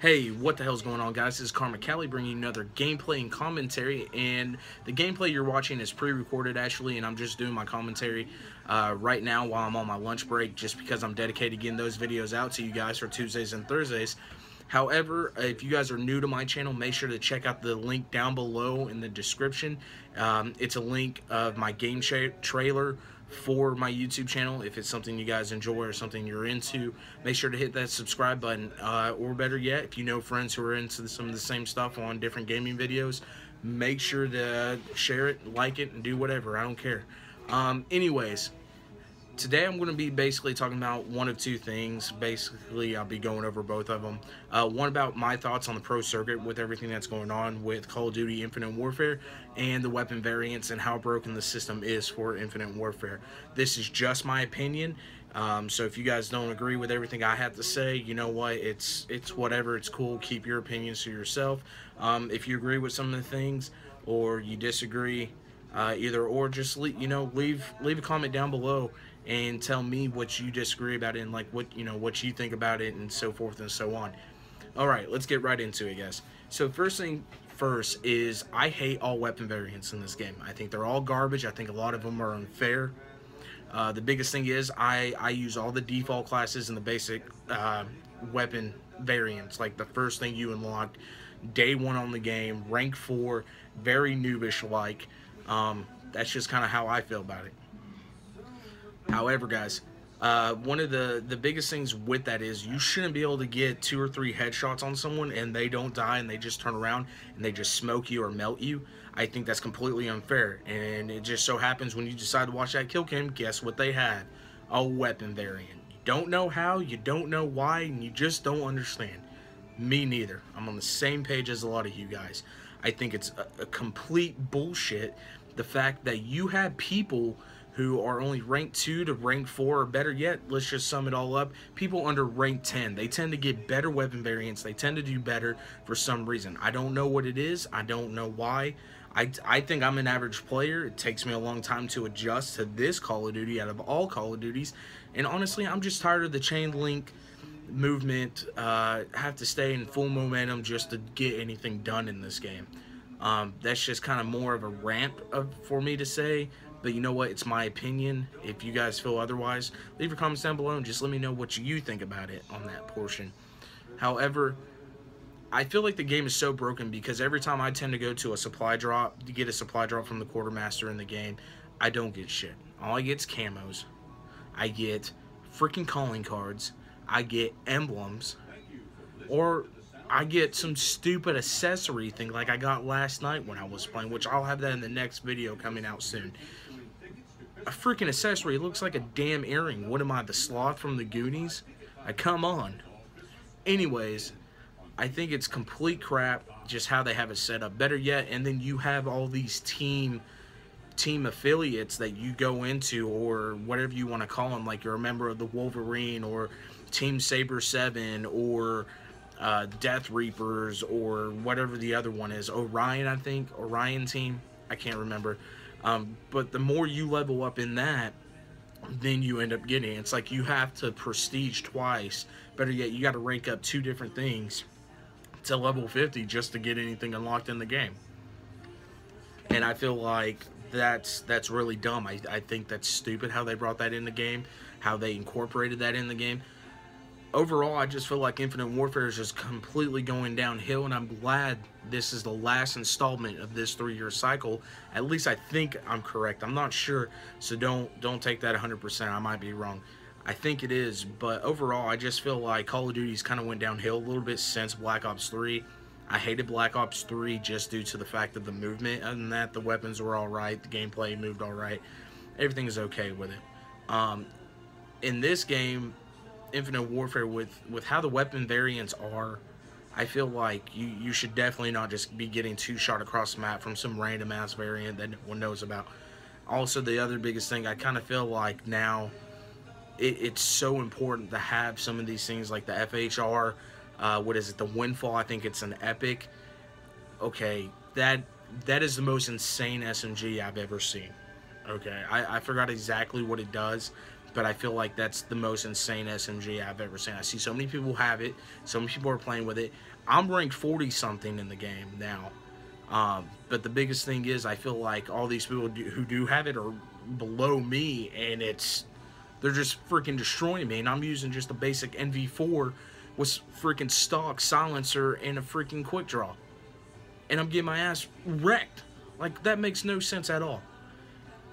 Hey, what the hell's going on, guys? This is CaRMa CaLi bringing you another gameplay and commentary. And the gameplay you're watching is pre-recorded, actually, and I'm just doing my commentary uh, right now while I'm on my lunch break, just because I'm dedicated to getting those videos out to you guys for Tuesdays and Thursdays. However, if you guys are new to my channel, make sure to check out the link down below in the description. Um, it's a link of my game trailer for my YouTube channel. If it's something you guys enjoy or something you're into, make sure to hit that subscribe button. Uh, or better yet, if you know friends who are into some of the same stuff on different gaming videos, make sure to share it, like it, and do whatever. I don't care. Um, anyways, today I'm going to be basically talking about one of two things. Basically, I'll be going over both of them. Uh, one about my thoughts on the pro circuit with everything that's going on with Call of Duty Infinite Warfare and the weapon variants and how broken the system is for Infinite Warfare. This is just my opinion. Um, so if you guys don't agree with everything I have to say, you know what? It's it's whatever. It's cool. Keep your opinions to yourself. Um, if you agree with some of the things or you disagree, uh, either or, just leave, you know leave leave a comment down below and tell me what you disagree about it and like what you know what you think about it and so forth and so on. All right let's get right into it guys. So first thing first is i hate all weapon variants in this game. I think they're all garbage. I think a lot of them are unfair. Uh, the biggest thing is I, I use all the default classes and the basic uh, weapon variants like the first thing you unlock day one on the game rank four very noobish like um, that's just kind of how i feel about it However, guys, uh, one of the, the biggest things with that is you shouldn't be able to get two or three headshots on someone and they don't die and they just turn around and they just smoke you or melt you. I think that's completely unfair. And it just so happens when you decide to watch that kill cam, guess what they had? A weapon variant. You don't know how, you don't know why, and you just don't understand. Me neither. I'm on the same page as a lot of you guys. I think it's a, a complete bullshit the fact that you have people who are only rank 2 to rank 4 or better yet, let's just sum it all up, people under rank 10. They tend to get better weapon variants. They tend to do better for some reason. I don't know what it is. I don't know why. I, I think I'm an average player. It takes me a long time to adjust to this Call of Duty out of all Call of Duties. And honestly, I'm just tired of the chain link movement. Uh, have to stay in full momentum just to get anything done in this game. Um, that's just kind of more of a rant of, for me to say. But you know what? It's my opinion. If you guys feel otherwise, leave your comments down below and just let me know what you think about it on that portion. However, I feel like the game is so broken because every time I tend to go to a supply drop, to get a supply drop from the quartermaster in the game, I don't get shit. All I get is camos. I get freaking calling cards. I get emblems. Or I get some stupid accessory thing like I got last night when I was playing, which I'll have that in the next video coming out soon. A freaking accessory. It looks like a damn earring. What am I, the sloth from the Goonies? I come on. Anyways, I think it's complete crap just how they have it set up. Better yet, and then you have all these team team affiliates that you go into or whatever you want to call them like you're a member of the Wolverine or Team Saber 7 or uh, Death Reapers or whatever the other one is. Orion, I think. Orion team. I can't remember. Um, but the more you level up in that, then you end up getting. It's like you have to prestige twice. Better yet, you got to rank up two different things to level 50 just to get anything unlocked in the game. And I feel like that's that's really dumb. I, I think that's stupid how they brought that in the game, how they incorporated that in the game overall, I just feel like Infinite Warfare is just completely going downhill, and I'm glad this is the last installment of this three-year cycle. At least I think I'm correct. I'm not sure, so don't don't take that 100%. I might be wrong. I think it is, but overall, I just feel like Call of Duty's kind of went downhill a little bit since Black Ops 3. I hated Black Ops 3 just due to the fact of the movement. Than that, the weapons were all right. The gameplay moved all right. Everything is okay with it. Um, in this game, Infinite Warfare with with how the weapon variants are, I feel like you you should definitely not just be getting two shot across the map from some random ass variant that no one knows about. Also, the other biggest thing I kind of feel like now, it, it's so important to have some of these things like the FHR. Uh, what is it? The Windfall. I think it's an epic. Okay, that that is the most insane SMG I've ever seen. Okay, I, I forgot exactly what it does, but I feel like that's the most insane SMG I've ever seen. I see so many people have it, so many people are playing with it. I'm ranked 40 something in the game now. Um, but the biggest thing is, I feel like all these people do, who do have it are below me, and it's they're just freaking destroying me. And I'm using just a basic NV4 with freaking stock silencer and a freaking quick draw, and I'm getting my ass wrecked. Like that makes no sense at all.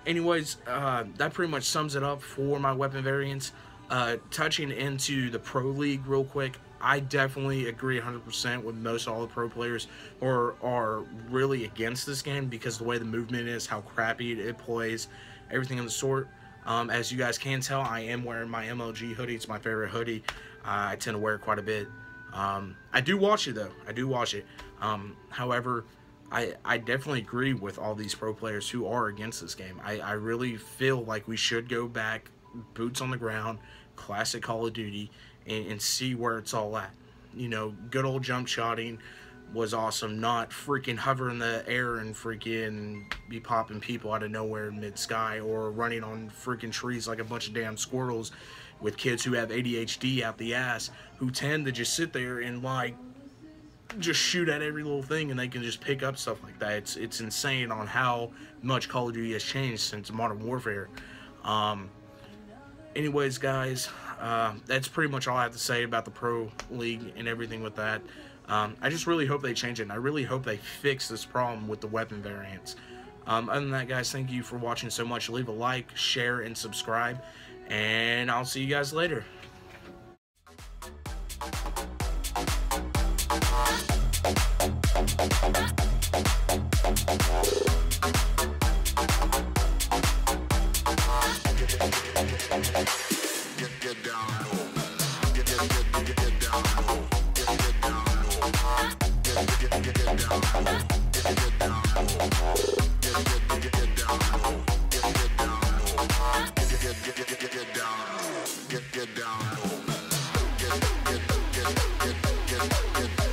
Anyways, uh, that pretty much sums it up for my weapon variants. Uh, touching into the Pro League real quick, I definitely agree 100% with most all the pro players are, are really against this game because the way the movement is, how crappy it plays, everything of the sort. Um, as you guys can tell, I am wearing my MLG hoodie. It's my favorite hoodie. Uh, I tend to wear it quite a bit. Um, I do watch it though. I do watch it. Um, however, I, I definitely agree with all these pro players who are against this game. I, I really feel like we should go back, boots on the ground, classic Call of Duty, and, and see where it's all at. You know, good old jump shotting was awesome. Not freaking hover in the air and freaking be popping people out of nowhere in mid sky or running on freaking trees like a bunch of damn squirrels with kids who have ADHD out the ass who tend to just sit there and like just shoot at every little thing and they can just pick up stuff like that. It's it's insane on how much Call of Duty has changed since Modern Warfare. Um, anyways, guys, uh, that's pretty much all I have to say about the Pro League and everything with that. Um, I just really hope they change it, and I really hope they fix this problem with the weapon variants. Um, other than that, guys, thank you for watching so much. Leave a like, share, and subscribe, and I'll see you guys later. get down. Get, get, get, get, get, get, get, get.